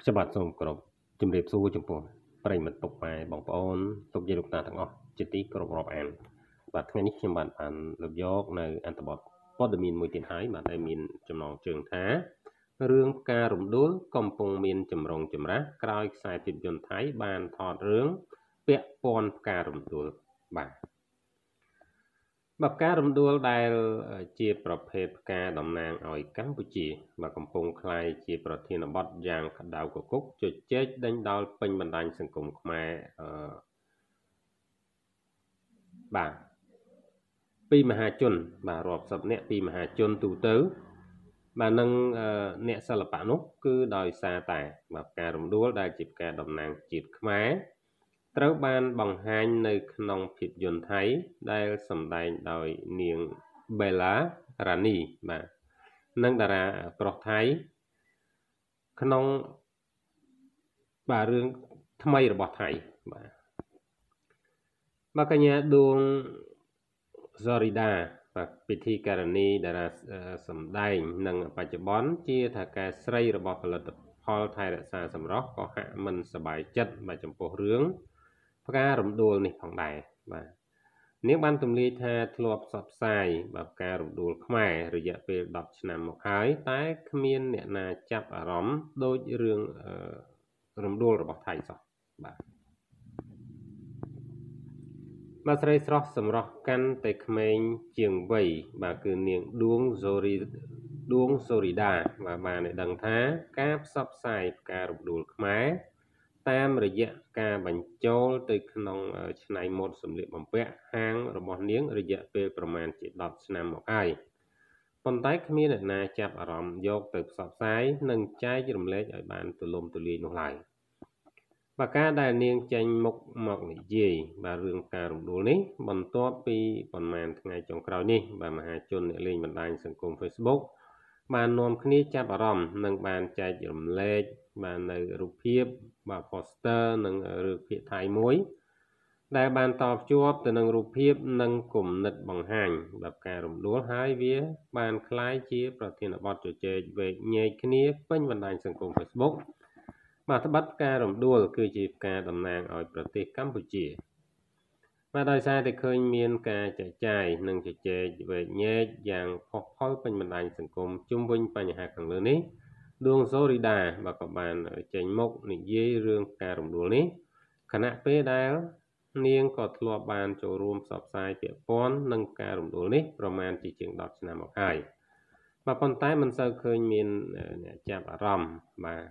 ខ្ញុំបាទសូមគោរពជំរាបសួរចំពោះប្រិយមិត្តពុកម៉ែបងប្អូនទុកជាលោកតាទាំងអស់ជាទីគោរពរាប់អានបាទថ្ងៃនេះខ្ញុំបាទបានលើកយកនៅអត្ថបទព័ត៌មានមួយទៀតហើយបាទដែលមានចំណងជើងថារឿងផ្ការរំដួលកំពុងមានចម្រុងចម្រាស់ក្រោយខ្សែភាពយន្តថៃបានថតរឿងពាក់ព័ន្ធផ្ការរំដួលបាទ បាទផ្ការរំដួលដែលជាប្រភេទផ្កាតំណាងឲ្យកម្ពុជាបាទកំពុងក្លាយជាប្រធានបទយ៉ាងក្តៅគគុកជជែកដេញដោលពេញបណ្ដាញសង្គមខ្មែរអឺបាទពីមហាជន បាទរាប់សិបអ្នកពីមហាជនទូទៅ បាទនឹងអ្នកសិល្បៈនោះគឺដោយសារតែបាទផ្ការរំដួលដែលជាផ្កាតំណាងជាតិខ្មែរ ត្រូវបានបង្ហាញនៅក្នុងភាពយន្តថៃ ដែលសម្ដែងដោយនាង Bella Rani បាទនិងតារាប្រុសថៃ ក្នុងបាទរឿងថ្មីរបស់ថៃបាទបាទកញ្ញាដួង Zorida បាទពិធីការនីតារាសម្ដែងនិងបច្ចុប្បន្នជាថាការស្រីរបស់ផលិតផលថែរក្សាសម្រស់ក៏ហាក់មិនសប្បាយចិត្តបាទចំពោះរឿង ផ្ការរំដួលនេះផងដែរបាទនាងបានទម្លាយថាធ្លាប់ផ្សព្វផ្សាយបាទផ្ការរំដួលខ្មែររយៈពេល10ឆ្នាំមកហើយតែគ្មានអ្នកណាចាប់អារម្មណ៍ដូចរឿងរំដួលរបស់ថៃសោះបាទបាទស្រីស្រស់សម្រស់កាន់តែក្មេងជាងវ័យបាទគឺនាងដួងសូរីដួងសូរីដាបាទបានឲ្យដឹងថាការផ្សព្វផ្សាយផ្ការរំដួលខ្មែរ តាមរយៈការបញ្ចូលទៅក្នុងឆ្នៃម៉ូដសម្លៀកបំពាក់ហាងរបស់នាងរយៈពេលប្រមាណជា10ឆ្នាំមកហើយប៉ុន្តែគ្មានអ្នកណាចាប់អារម្មណ៍យកទៅផ្សព្វផ្សាយនិងចែករំលែកឲ្យបានទូលំទូលាយនោះឡើយបាទការដែលនាងចេញមុខមកនិយាយបាទរឿងការរំដួលនេះបន្ទាប់ពីប្រហែលថ្ងៃចុងក្រោយនេះបាទមហាជនអ្នកលេងបណ្ដាញសង្គម Facebook បាននាំគ្នាចាប់អារម្មណ៍និងបានចែករំលែក បាននៅរូបភាពបាទ poster និងរឿងភាគថៃមួយ ដែលបានតភ្ជាប់ទៅនឹងរូបភាពនិងគំនិតបង្ហាញបែបការរំដួលហើយវា បានคล้ายជាប្រធានបទជជែកវែកញែកគ្នាពេញបណ្ដាញសង្គម Facebook បាទត្បិតការរំដួល គឺជាការតំណាងឲ្យប្រទេសកម្ពុជាបាទដោយសារតែឃើញមានការចែកចាយនិងជជែកវែកញែកយ៉ាងផុសផុលពេញបណ្ដាញសង្គមជុំវិញបញ្ហាខាងលើនេះ ដួងសូរីដាបាទក៏បានចេញមុខនិយាយរឿងការរំដួលនេះខណៈពេលដែលនាងក៏ធ្លាប់បានចូលរួមផ្សព្វផ្សាយពាក់ព័ន្ធនឹងការរំដួលនេះប្រមាណជាជាង10ឆ្នាំមកហើយបាទប៉ុន្តែមិនសូវឃើញមានអ្នកចាប់អារម្មណ៍បាទ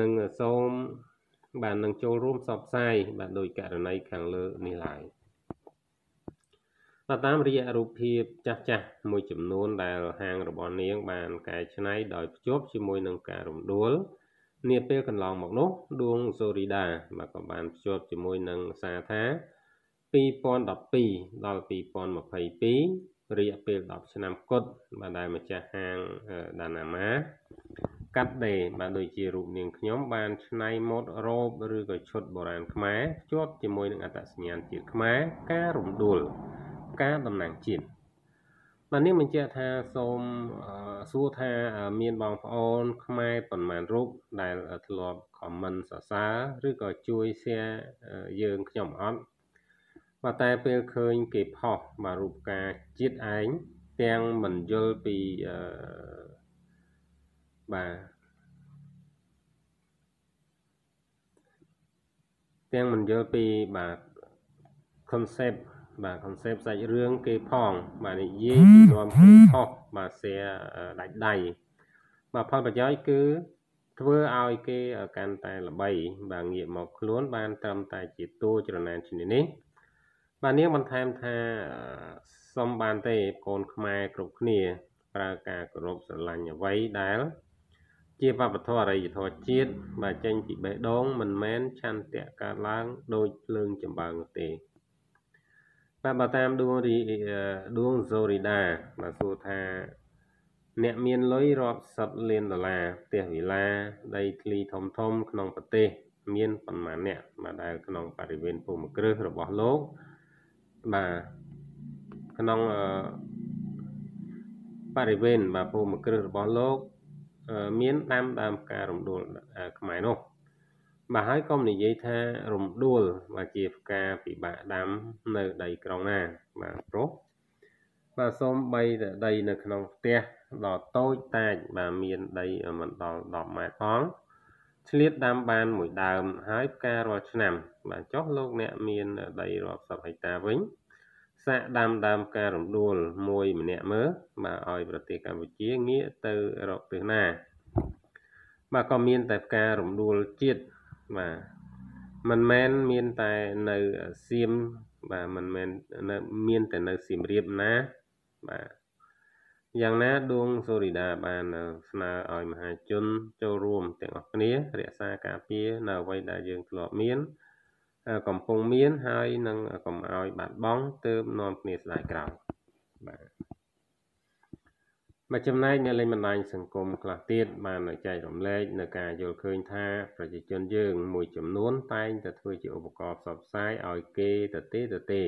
នឹងសូមបាទនឹងចូលរួមផ្សព្វផ្សាយបាទដោយករណីខាងលើនេះឡើយ តាមរយៈរូបភាពចាស់ចាស់មួយចំនួនដែលហាងរបស់នាង បានកែច្នៃដោយភ្ជាប់ជាមួយនឹងការរំដួលនាពេលកន្លងមកនោះដួងសូរីដាបាទក៏បានភ្ជាប់ជាមួយនឹងសារថា2012ដល់2022រយៈពេល10ឆ្នាំគត់បាទដែលម្ចាស់ហាងដាណាម៉ាកាត់ដេរបាទដូចជារូបនាងខ្ញុំបានឆ្នៃម៉ូដរ៉ូបឬក៏ឈុតបុរាណខ្មែរភ្ជាប់ជាមួយនឹងអត្តសញ្ញាណជាតិខ្មែរការរំដួល ការតំណាងជាតិបាទនេះបញ្ជាក់ថាសូមសួរថាមានបងប្អូន ខ្មែរប៉ុន្មានរូបដែលធ្លាប់ខមមិនសរសើរឬក៏ជួយ share យើងខ្ញុំអត់បាទតែពេលឃើញគេផុសបាទរូបការជាតិឯងទាំងមិនយល់ពីអឺបាទទាំងមិនយល់ពីបាទ concept បាទ concept សាច់រឿងគេផង បាទនិយាយពីនាំគេខុសបាទ share ដាច់ដៃបាទផលប្រយោជន៍គឺធ្វើឲ្យគេកាន់តែល្បី បាទងាកមកខ្លួនបានត្រឹមតែជាតួចរណានឈ្នានេះបាទនាងបន្ថែមថាសុំបានទេកូនខ្មែរគ្រប់គ្នា ប្រើការគោរពស្រឡាញ់អ្វីដែល ជាវប្បធម៌អរិយធម៌ជាតិបាទចេញពីបេះដូងមិនមែនឆន្ទៈកើតឡើងដោយភ្លើងចម្បើងនោះទេ បាទបើតាមដួងរីដួងសូរីដាបាទសួរថា អ្នកមានលុយរាប់សិបលានដុល្លារផ្ទះវិឡា ដីធ្លីធំធំ ក្នុងប្រទេស មានប៉ុន្មានអ្នកបាទដែលក្នុងបរិវេណភូមិគ្រឹះរបស់លោកបាទក្នុងបរិវេណបាទភូមិគ្រឹះរបស់លោក មានដាំដើមផ្ការរំដួលខ្មែរនោះ បាទហើយកុំនិយាយថារំដួលបាទជាផ្កាពិបាកដាំនៅដីក្រុងណាបាទព្រោះបាទសូមបីតែដីនៅក្នុងផ្ទះដ៏តូចតាចបាទមានដីមិនដល់10ម៉ែត្រផងឆ្លៀតដាំបានមួយដើមហើយផ្ការាល់ឆ្នាំ បាទចុះលោកអ្នកមានដីរាប់សិបហិកតាវិញសាកដាំដើមផ្ការំដួលមួយម្នាក់មើលបាទឲ្យប្រទេសកម្ពុជាងាកទៅរកទិសណាបាទក៏មានតែផ្ការំដួលជាតិ បាទមិនមែនមានតែនៅសៀមបាទមិនមែននៅមានតែនៅសៀមរាបណាបាទយ៉ាងណាដួងសូរីដាបានស្នើឲ្យមហាជនចូលរួមទាំងអស់គ្នារក្សាការពារនៅអ្វីដែលយើងធ្លាប់មានកំពុងមានហើយនឹងកុំឲ្យបាត់បង់ទើបនាំគ្នាស្ដាយក្រោយបាទ មកចំណែកអ្នកលេងបណ្ដាញសង្គមខ្លះទៀតបានចែករំលែកនៅការយល់ឃើញថាប្រជាជនយើងមួយចំនួនតែងតែធ្វើជាឧបករណ៍ផ្សព្វផ្សាយឲ្យគេទៅទេទៅទេ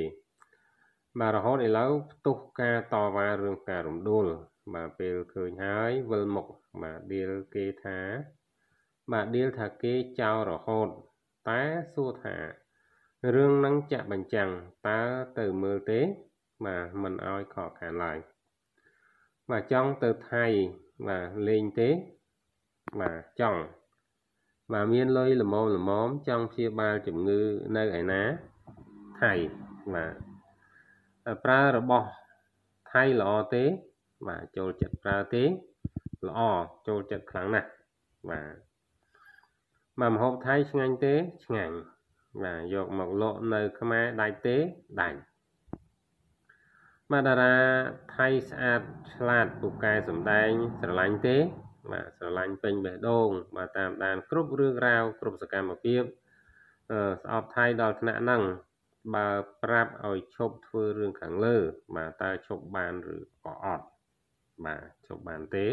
បាទរហូតឥឡូវផ្ទុះការតវ៉ារឿងការរំដួលបាទពេលឃើញហើយវិលមុខបាទដៀលគេថាបាទដៀលថាគេចោលរហូតតែសួរថារឿងនឹងចាក់បញ្ចាំងតើទៅមើលទេបាទមិនអោយខកខានឡើយ បាទចង់ទៅថៃបាទលេងទេបាទចង់បាទមានលុយល្មមល្មមចង់ព្យាបាលជំងឺនៅឯណាថៃបាទប្រើរបស់ថៃល្អទេបាទចូលចិត្តប្រើទេល្អចូលចិត្តខ្លាំងណាស់បាទមកម្ហូបថៃឆ្ងាញ់ទេឆ្ងាញ់បាទយកមកលក់នៅខ្មែរដាច់ទេដាច់ បាទតារាថៃស្អាតឆ្លាតពូកែសំដែងស្រឡាញ់ទេ បាទស្រឡាញ់ពេញបេះដូង បាទតាមដានគ្រប់រឿងរ៉ាវគ្រប់សកម្មភាពស្អប់ថៃដល់ថ្នាក់ហ្នឹងបើប្រាប់ឲ្យឈប់ធ្វើរឿងខាងលើ បាទតើឈប់បានឬក៏អត់បាទឈប់បានទេ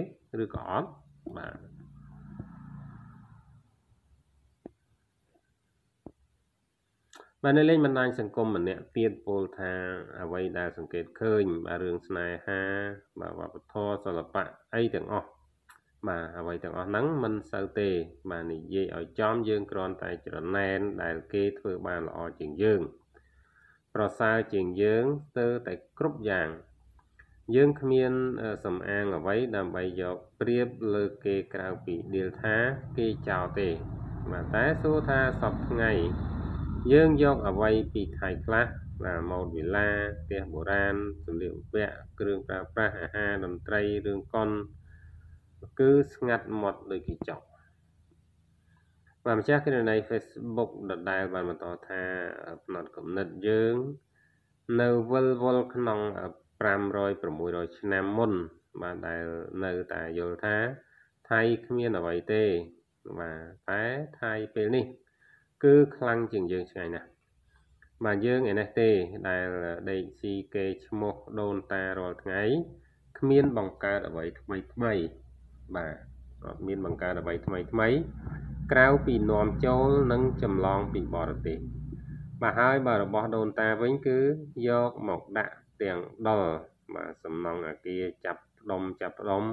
ឬក៏អត់បាទ បាទនៅលេងបណ្ដាញសង្គមម្នាក់ទៀតពោលថាអ្វីដែលសង្កេតឃើញបាទរឿងស្នេហាបាទវប្បធម៌សិល្បៈអីទាំងអស់បាទអ្វីទាំងអស់ហ្នឹងមិនសូវទេ បាទនិយាយឲ្យចំយើងគ្រាន់តែច្រណែនដែលគេធ្វើបានល្អជាងយើង ប្រសើរជាងយើងស្ទើរតែគ្រប់យ៉ាង យើងគ្មានសំអាងអ្វីដើម្បីយកប្រៀបលើគេក្រៅពីឌីលថាគេចោលទេបាទតែសួរថាសពថ្ងៃ យើងយកអ្វីពីថៃខ្លះបាទម៉ូតវិឡាផ្ទះបុរាណសម្លៀកបំពាក់គ្រឿងប្រើប្រាស់អាហារតន្ត្រីរឿងកុនគឺស្ងាត់មាត់ដូចគេចោលបាទម្ចាស់គណនី Facebook ដដែលបានបន្តថាផ្នត់គំនិតយើង នៅវិលវល់ក្នុង500 600ឆ្នាំមុន បាទដែលនៅតែយល់ថា ថៃគ្មានអ្វីទេបាទតែថៃពេលនេះ គឺខ្លាំងជាងយើងឆ្ងាយណាស់បាទយើងឯនេះទេដែលដេកស៊ីគេឈ្មោះដូនតារាល់ថ្ងៃគ្មានបង្កើតអ្វីថ្មីថ្មីបាទអត់មានបង្កើតអ្វីថ្មីថ្មី ក្រៅពីនាំចូលនិងចម្លងពីបរទេសបាទហើយបើរបស់ដូនតាវិញគឺយកមកដាក់ទាំងដល់បាទសំណង់អាគារចាប់ដុំចាប់ដុំ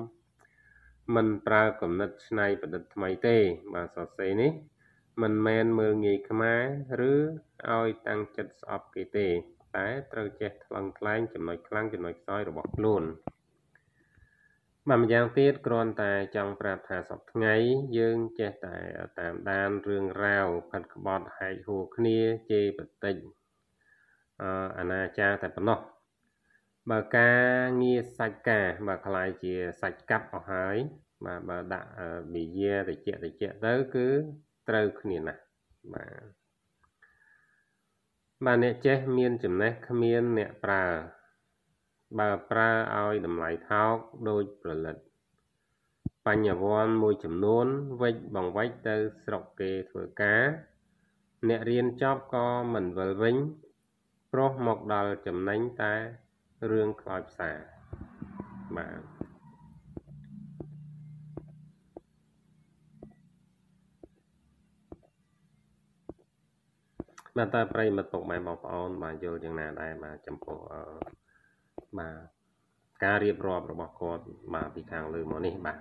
មិនប្រើគំនិតច្នៃប្រឌិតថ្មីទេ បាទសរសេរនេះ មិនមែនមើលងាយខ្មែរ ឬឲ្យតាំងចិត្តស្អប់គេទេ តែត្រូវចេះថ្លឹងថ្លែងចំណុចខ្លាំងចំណុចខ្សោយរបស់ខ្លួនបាទម្យ៉ាងទៀតគ្រាន់តែចង់ប្រាប់ថាសប្ថ្ងៃយើងចេះតែតាមដានរឿងរ៉ាវផិតក្បត់ហែកហួរគ្នាជេរបតិចអអនាចារតែប៉ុណ្ណោះបើការងារសាច់ការបើខ្លាយជាសាច់កាប់អស់ហើយបាទបើដាក់ប៊ីយ៉ាតិចតិចទៅគឺ ត្រូវគ្នាណាស់បាទបាទអ្នកចេះមានចំណេះគ្មានអ្នកប្រើបើប្រើឲ្យតម្លៃថោកដូចប្រលិត បញ្ញវន្តមួយចំនួនវិច្ចបង្វិចទៅស្រុកគេធ្វើការ អ្នករៀនចប់ក៏មិនវិលវិញព្រោះមកដល់ចំណេញតែរឿងខ្លោចផ្សាបាទ បាទតើប្រិមិត្តពុកម៉ែបងប្អូនបាទយល់យ៉ាងណាដែរបាទចំពោះអឺបាទការរៀបរាប់របស់គាត់បាទពីខាងលើមកនេះបាទ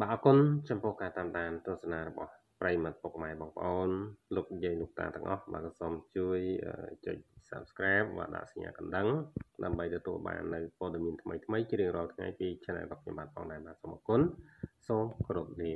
បាទអរគុណចំពោះការតាមដានទស្សនារបស់ប្រិយមិត្តពុកម៉ែបងប្អូនលោកយាយលោកតាទាំងអស់បាទក៏សូមជួយចុច Subscribe បាទដាក់សញ្ញាកណ្ដឹងដើម្បីទទួលបាននៅព័ត៌មានថ្មីៗជារៀងរាល់ថ្ងៃពី Channel របស់ខ្ញុំបាទផងដែរបាទសូមអរគុណសូមគោរពលា